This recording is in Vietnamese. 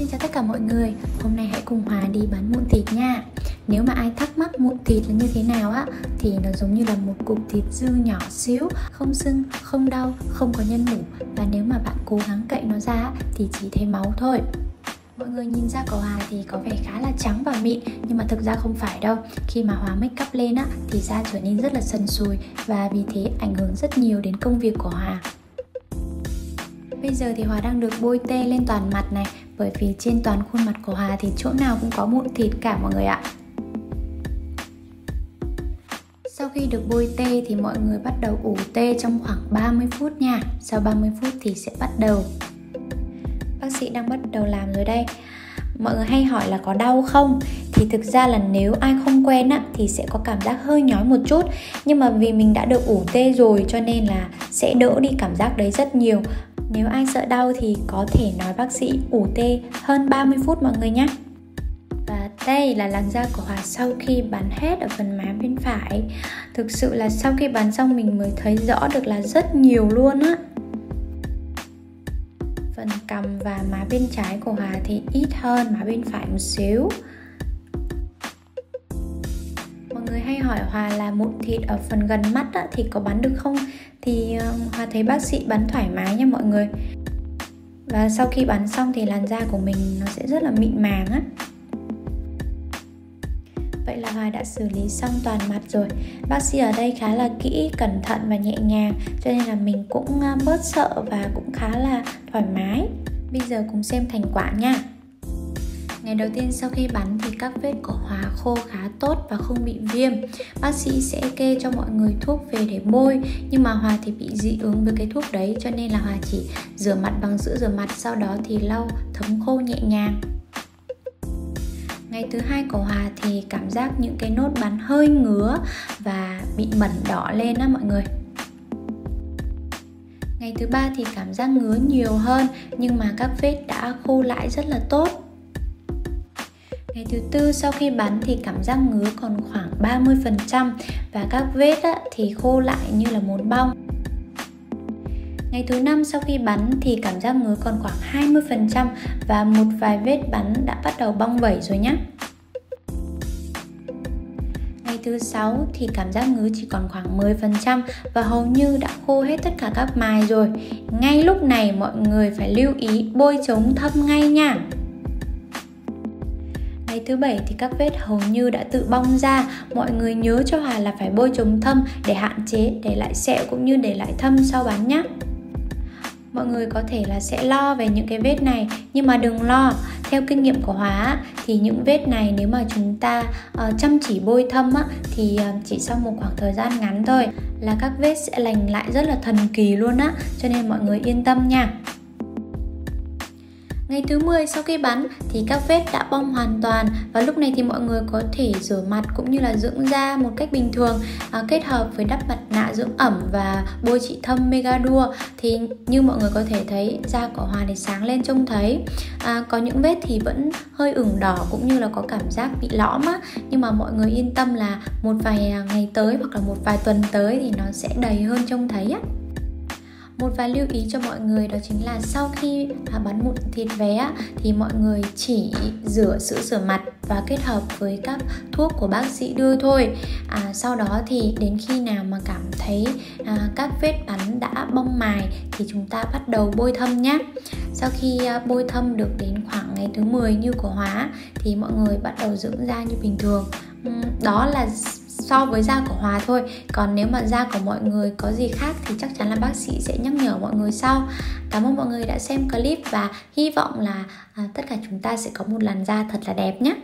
Xin chào tất cả mọi người, hôm nay hãy cùng Hòa đi bán mụn thịt nha. Nếu mà ai thắc mắc mụn thịt là như thế nào á Thì nó giống như là một cục thịt dư nhỏ xíu Không sưng, không đau, không có nhân mủ. Và nếu mà bạn cố gắng cậy nó ra thì chỉ thấy máu thôi. Mọi người nhìn da của Hòa thì có vẻ khá là trắng và mịn Nhưng mà thực ra không phải đâu. Khi mà Hòa make up lên á thì da trở nên rất là sần sùi Và vì thế ảnh hưởng rất nhiều đến công việc của Hòa. Bây giờ thì Hòa đang được bôi tê lên toàn mặt này. Bởi vì trên toàn khuôn mặt của Hà thì chỗ nào cũng có mụn thịt cả mọi người ạ. Sau khi được bôi tê thì mọi người bắt đầu ủ tê trong khoảng 30 phút nha. Sau 30 phút thì sẽ bắt đầu. Bác sĩ đang bắt đầu làm rồi đây. Mọi người hay hỏi là có đau không? Thì thực ra là nếu ai không quen á, thì sẽ có cảm giác hơi nhói một chút. Nhưng mà vì mình đã được ủ tê rồi cho nên là sẽ đỡ đi cảm giác đấy rất nhiều nếu ai sợ đau thì có thể nói bác sĩ ủ tê hơn 30 phút mọi người nhé. Và đây là làn da của Hòa sau khi bắn hết ở phần má bên phải. Thực sự là sau khi bắn xong mình mới thấy rõ được là rất nhiều luôn á. Phần cằm và má bên trái của Hòa thì ít hơn má bên phải một xíu. Mọi người hay hỏi Hòa là mụn thịt ở phần gần mắt á, thì có bắn được không? thì ờ, Hòa thấy bác sĩ bắn thoải mái nha mọi người. Và sau khi bắn xong thì làn da của mình nó sẽ rất là mịn màng á. Vậy là Hòa đã xử lý xong toàn mặt rồi. Bác sĩ ở đây khá là kỹ, cẩn thận và nhẹ nhàng Cho nên là mình cũng ờ, bớt sợ và cũng khá là thoải mái. Bây giờ cùng xem thành quả nha. Ngày đầu tiên sau khi bắn thì các vết của Hòa khô khá tốt và không bị viêm. Bác sĩ sẽ kê cho mọi người thuốc về để bôi, Nhưng mà Hòa thì bị dị ứng với cái thuốc đấy, Cho nên là Hòa chỉ rửa mặt bằng sữa rửa mặt, Sau đó thì lau, thấm khô nhẹ nhàng. Ngày thứ hai của Hòa thì cảm giác những cái nốt bắn hơi ngứa và bị mẩn đỏ lên á mọi người. Ngày thứ ba thì cảm giác ngứa nhiều hơn, nhưng mà các vết đã khô lại rất là tốt. Ngày thứ tư sau khi bắn thì cảm giác ngứa còn khoảng 30% và các vết á, thì khô lại như là muốn bong. Ngày thứ năm sau khi bắn thì cảm giác ngứa còn khoảng 20% và một vài vết bắn đã bắt đầu bong vẩy rồi nhé. Ngày thứ sáu thì cảm giác ngứa chỉ còn khoảng 10% và hầu như đã khô hết tất cả các mài rồi. Ngay lúc này mọi người phải lưu ý bôi chống thâm ngay nha. Ngày thứ bảy thì các vết hầu như đã tự bong ra. Mọi người nhớ cho Hòa là phải bôi chống thâm để hạn chế để lại sẹo cũng như để lại thâm sau bán nhé mọi người có thể là sẽ lo về những cái vết này nhưng mà đừng lo. Theo kinh nghiệm của hóa thì những vết này nếu mà chúng ta uh, chăm chỉ bôi thâm á, thì uh, chỉ sau một khoảng thời gian ngắn thôi là các vết sẽ lành lại rất là thần kỳ luôn á. Cho nên mọi người yên tâm nha. Ngày thứ 10 sau khi bắn thì các vết đã bong hoàn toàn và lúc này thì mọi người có thể rửa mặt cũng như là dưỡng da một cách bình thường. À, kết hợp với đắp mặt nạ dưỡng ẩm và bôi trị thâm mega đua thì như mọi người có thể thấy da của Hòa thì sáng lên trông thấy. À, có những vết thì vẫn hơi ửng đỏ cũng như là có cảm giác bị lõm á. Nhưng mà mọi người yên tâm là một vài ngày tới hoặc là một vài tuần tới thì nó sẽ đầy hơn trông thấy á một vài lưu ý cho mọi người đó chính là sau khi bắn mụn thịt vé thì mọi người chỉ rửa sữa rửa mặt và kết hợp với các thuốc của bác sĩ đưa thôi. À, sau đó thì đến khi nào mà cảm thấy à, các vết bắn đã bong mài thì chúng ta bắt đầu bôi thâm nhé sau khi à, bôi thâm được đến khoảng ngày thứ 10 như của hóa thì mọi người bắt đầu dưỡng da như bình thường. Đó là so với da của Hòa thôi. Còn nếu mà da của mọi người có gì khác thì chắc chắn là bác sĩ sẽ nhắc nhở mọi người sau. Cảm ơn mọi người đã xem clip và hy vọng là à, tất cả chúng ta sẽ có một làn da thật là đẹp nhé.